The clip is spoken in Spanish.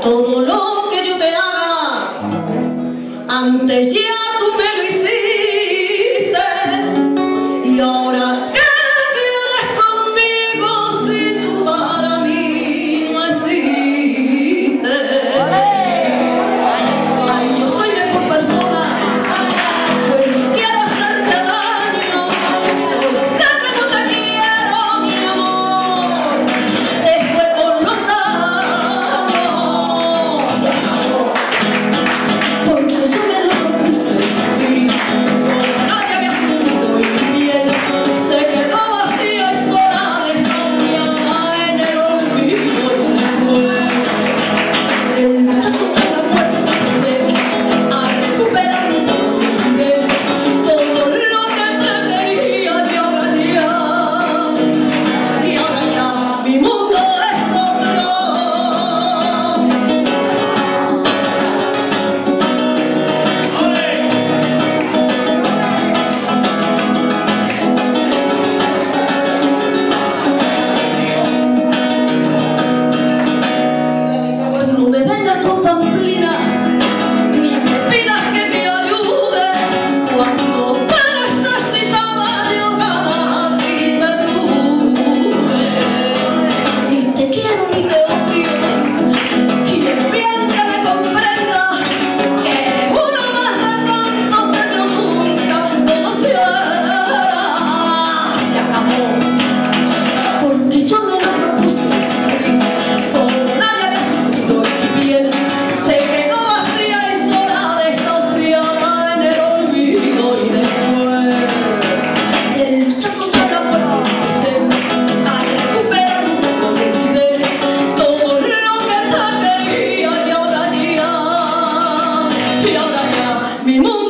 Todo lo que yo te haga, antes ya We move.